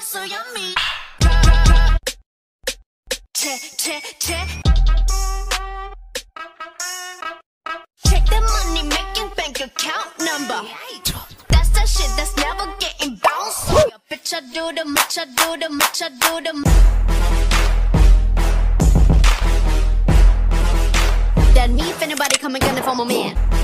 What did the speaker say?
so yummy. Check, check, check. Check the money making bank account number. That's the shit that's never getting bounced. Bitch, I do the much, I do the much, I do the much. That me if anybody come and get it for my man.